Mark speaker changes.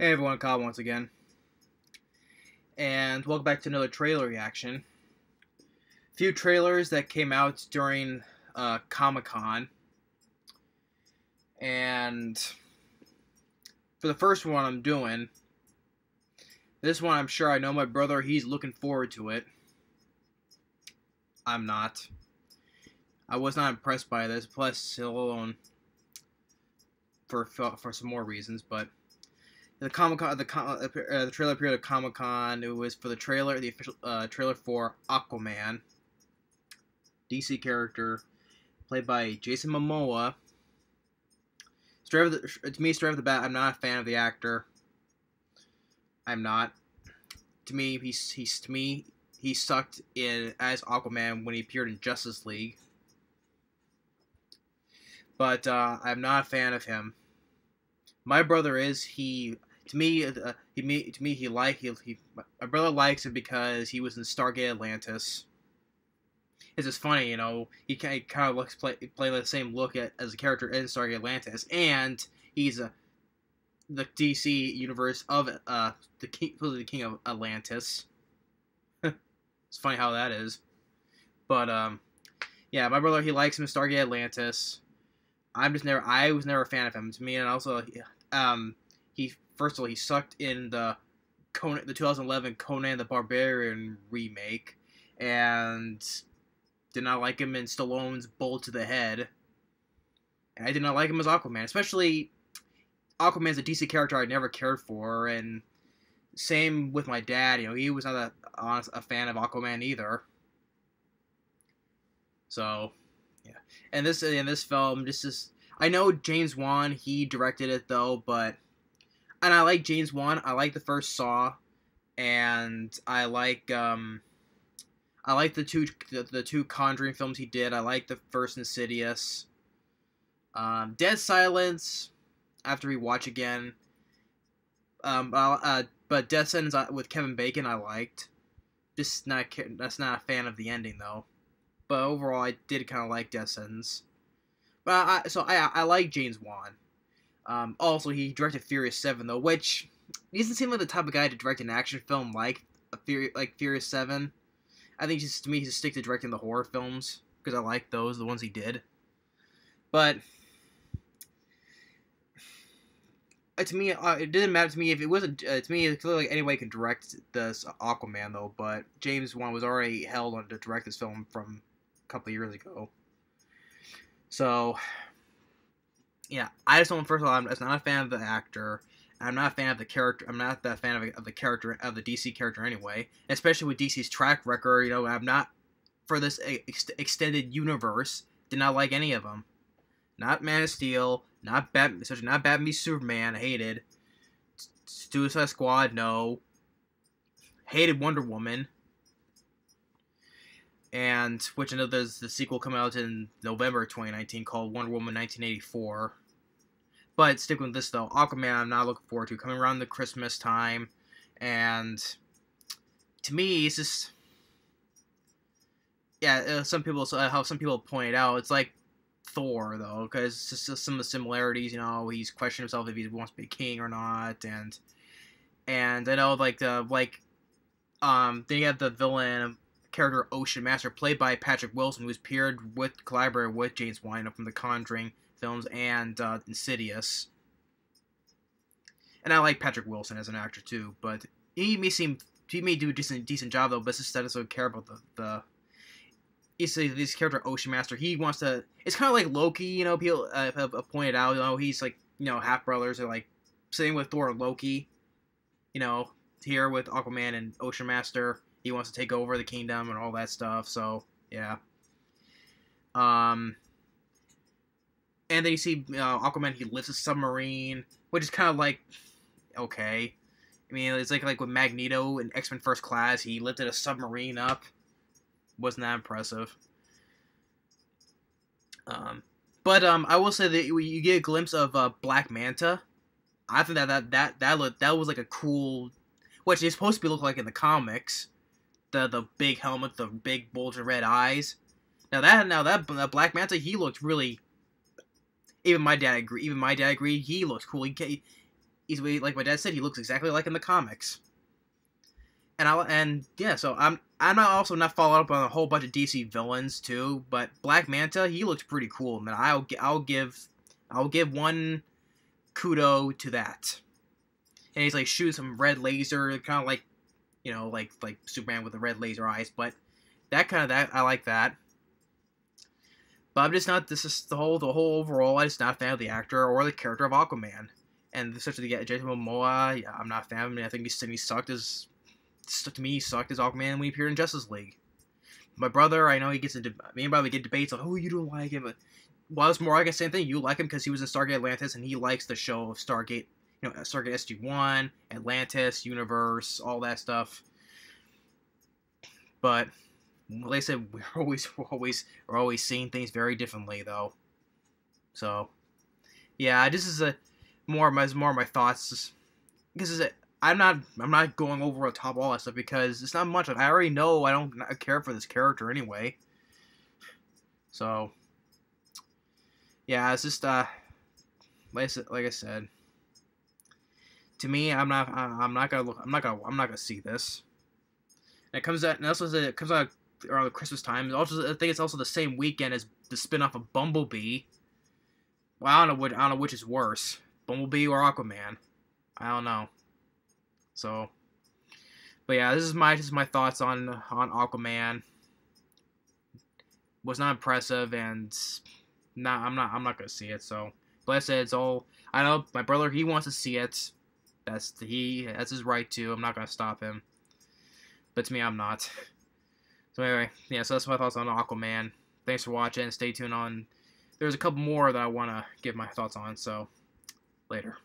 Speaker 1: Hey everyone, Kyle once again. And welcome back to another trailer reaction. A few trailers that came out during uh, Comic Con. And for the first one I'm doing, this one I'm sure I know my brother, he's looking forward to it. I'm not. I was not impressed by this, plus, alone for for some more reasons, but the Comic Con, the, uh, uh, the trailer appeared at Comic Con. It was for the trailer, the official uh, trailer for Aquaman, DC character, played by Jason Momoa. Straight to me, straight off the bat, I'm not a fan of the actor. I'm not. To me, he's he's to me he sucked in as Aquaman when he appeared in Justice League. But uh, I'm not a fan of him. My brother is he to me, uh, he me to me he like he, he my brother likes it because he was in Stargate Atlantis. It's just funny, you know. He kind of, looks play play the same look at, as a character in Stargate Atlantis, and he's a the DC universe of uh the king, the king of Atlantis. it's funny how that is, but um, yeah, my brother he likes him in Stargate Atlantis. I'm just never I was never a fan of him. To me, and also um he first of all he sucked in the Conan, the 2011 Conan the Barbarian remake, and did not like him in Stallone's Bullet to the Head. And I did not like him as Aquaman, especially Aquaman's a DC character I never cared for, and same with my dad. You know, he was not a, a fan of Aquaman either. So, yeah. And this in this film, this is I know James Wan he directed it though, but and I like James Wan. I like the first Saw, and I like um, I like the two the, the two Conjuring films he did. I like the first Insidious. Um, Dead Silence. After we watch again. Um, uh, but Death Sentence uh, with Kevin Bacon I liked. Just not that's not a fan of the ending though. But overall, I did kind of like Death Sentence. But I, so I I like James Wan. Um, also, he directed Furious Seven though, which doesn't seem like the type of guy to direct an action film like a Fury, like Furious Seven. I think just to me, he's stick to directing the horror films because I like those, the ones he did. But uh, to me, uh, it didn't matter to me if it wasn't. Uh, to me, it feels like anybody can direct this Aquaman though. But James Wan was already held on to direct this film from a couple years ago. So yeah, I just don't. First of all, I'm just not a fan of the actor. I'm not a fan of the character. I'm not that fan of, of the character of the DC character anyway. Especially with DC's track record, you know, I'm not for this ex- extended universe. Did not like any of them. Not Man of Steel. Not Bat. Especially not Batman Superman. Hated. Suicide Squad. No. Hated Wonder Woman. And which I know there's the sequel coming out in November 2019 called Wonder Woman 1984. But stick with this though, Aquaman I'm not looking forward to coming around the Christmas time, and to me it's just yeah. Uh, some people uh, how some people pointed out it's like Thor though, because just some of the similarities. You know, he's questioning himself if he wants to be king or not, and and I know like the like um then you have the villain character Ocean Master, played by Patrick Wilson, who's paired with collaborated with James Wan from The Conjuring films and uh, Insidious. And I like Patrick Wilson as an actor too, but he may seem he may do a decent decent job though. But it's just that doesn't care about the the. He's this character Ocean Master. He wants to. It's kind of like Loki, you know. People uh, have pointed out, you know, he's like you know half brothers or like same with Thor and Loki. You know, here with Aquaman and Ocean Master, he wants to take over the kingdom and all that stuff. So yeah. Um, and then you see uh, Aquaman. He lifts a submarine, which is kind of like okay. I mean, it's like like with Magneto in X Men First Class. He lifted a submarine up. Wasn't that impressive? Um, but um, I will say that you get a glimpse of uh, Black Manta. I think that that that that that was like a cool, which is supposed to be look like in the comics. The the big helmet, the big bulging red eyes. Now that now that, that Black Manta, he looked really even my dad agree. Even my dad agreed. He looks cool. He, he's like my dad said, he looks exactly like in the comics. And I and yeah, so I'm I'm not also not following up on a whole bunch of DC villains too, but Black Manta he looks pretty cool, man. I'll I'll give I'll give one kudo to that. And he's like shooting some red laser, kind of like you know like like Superman with the red laser eyes, but that kind of that I like that. But I'm just not. This is the whole the whole overall. I'm just not a fan of the actor or the character of Aquaman. And especially the Jason Momoa, yeah, I'm not a fan of him. I think he, he sucked as to me he sucked as Aquaman when he appeared in Justice League. My brother, I know he gets into me and brother get debates on, oh, you don't like him, but well, it's more like the same thing. You like him because he was in Stargate Atlantis, and he likes the show of Stargate, you know, Stargate SG One, Atlantis, Universe, all that stuff. But like I said, we're always we're always we're always seeing things very differently though. So, yeah, this is a more my more of my thoughts because is I'm not I'm not going over the top all that stuff because it's not much. I already know I don't care for this character anyway. So, yeah, it's just uh, like I said, like I said to me, I'm not I'm not gonna look I'm not gonna I'm not gonna see this. And it comes out and also it comes out around Christmas time. Also, I think it's also the same weekend as the spin-off of Bumblebee. Well, I don't know what I don't know which is worse, Bumblebee or Aquaman. I don't know. So, but yeah, this is my just my thoughts on on Aquaman. Was not impressive, and not I'm not I'm not gonna see it. So, but I said it's all. I know my brother he wants to see it. That's he that's his right to. I'm not gonna stop him. But to me, I'm not. So anyway, yeah, so that's my thoughts on Aquaman. Thanks for watching. Stay tuned on. There's a couple more that I want to give my thoughts on, so later.